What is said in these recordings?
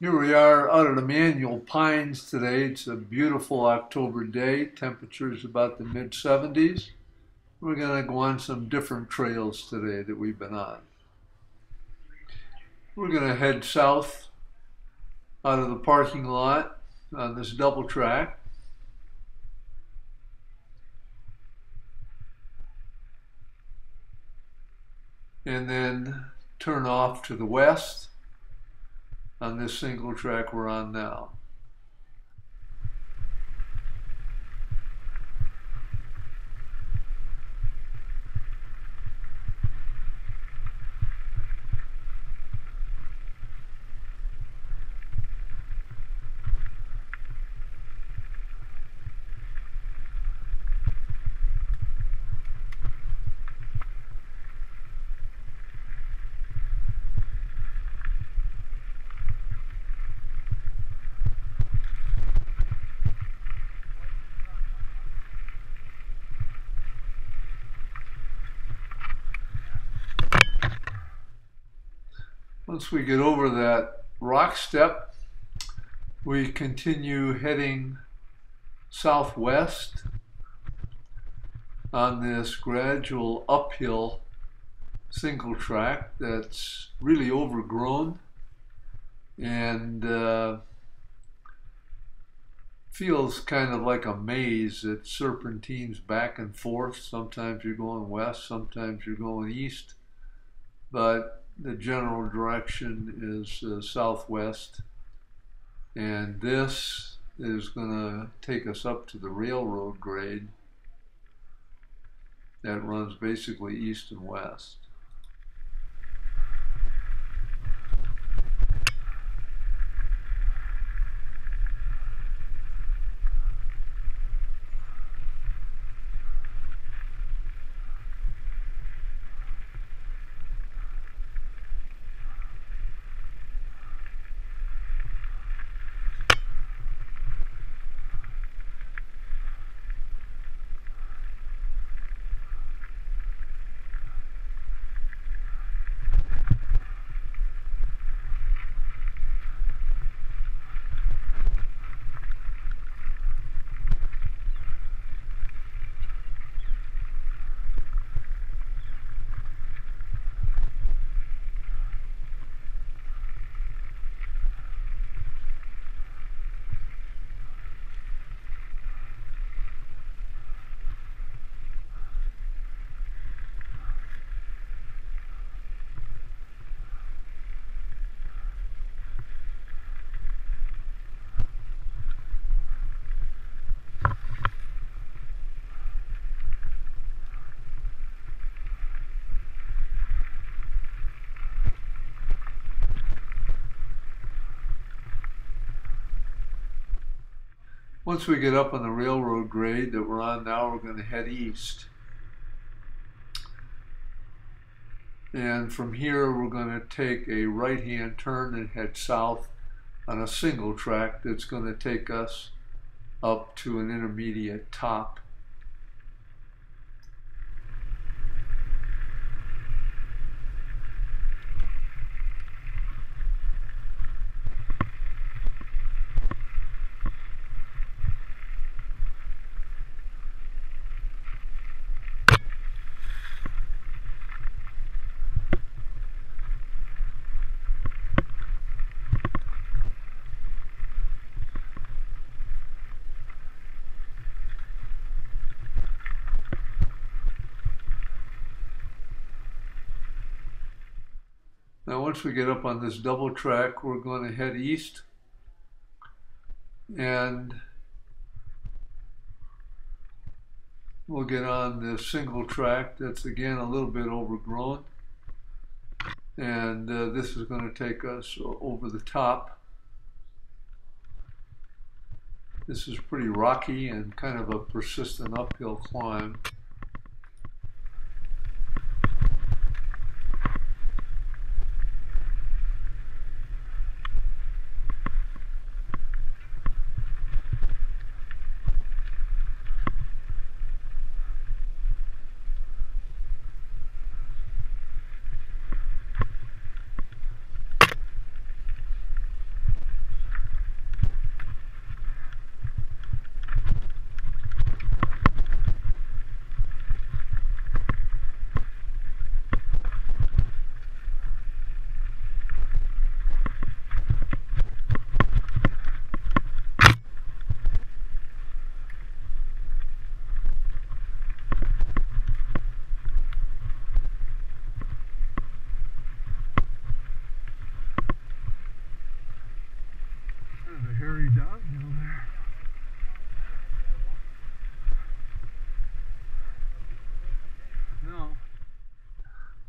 Here we are out at Emmanuel Pines today. It's a beautiful October day. Temperatures about the mid 70s. We're going to go on some different trails today that we've been on. We're going to head south out of the parking lot on this double track. And then turn off to the west on this single track we're on now. Once we get over that rock step, we continue heading southwest on this gradual uphill single track that's really overgrown and uh, feels kind of like a maze. It serpentines back and forth. Sometimes you're going west, sometimes you're going east, but the general direction is uh, southwest. And this is going to take us up to the railroad grade that runs basically east and west. Once we get up on the railroad grade that we're on now, we're going to head east. And from here, we're going to take a right-hand turn and head south on a single track that's going to take us up to an intermediate top. Now once we get up on this double track, we're going to head east and we'll get on this single track that's again a little bit overgrown and uh, this is going to take us over the top. This is pretty rocky and kind of a persistent uphill climb.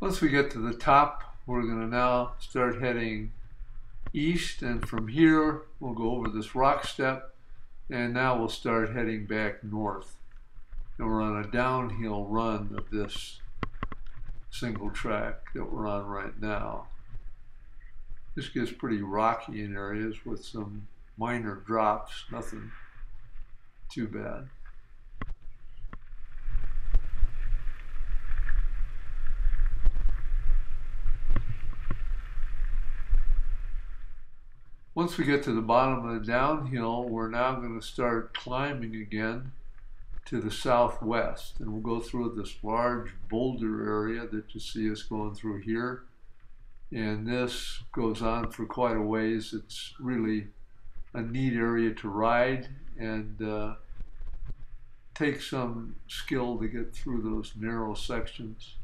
Once we get to the top, we're going to now start heading east, and from here we'll go over this rock step, and now we'll start heading back north. And we're on a downhill run of this single track that we're on right now. This gets pretty rocky in areas with some minor drops, nothing too bad. Once we get to the bottom of the downhill, we're now going to start climbing again to the southwest. And we'll go through this large boulder area that you see us going through here. And this goes on for quite a ways. It's really a neat area to ride and uh, take some skill to get through those narrow sections.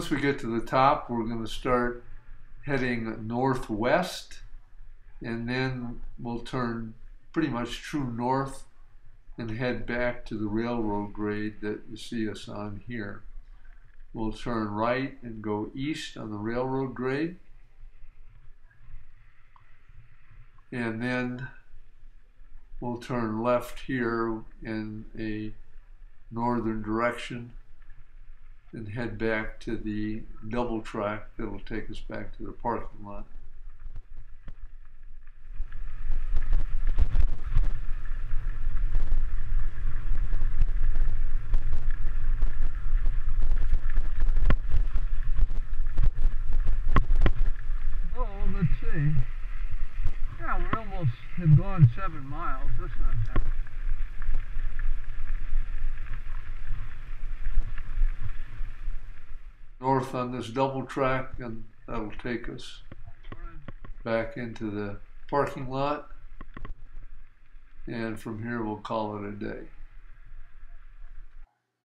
Once we get to the top, we're going to start heading northwest, and then we'll turn pretty much true north and head back to the railroad grade that you see us on here. We'll turn right and go east on the railroad grade. And then we'll turn left here in a northern direction and head back to the double track that will take us back to the parking lot. Oh, let's see. Yeah, we almost had gone seven miles. That's not bad. North on this double track and that'll take us back into the parking lot and from here we'll call it a day.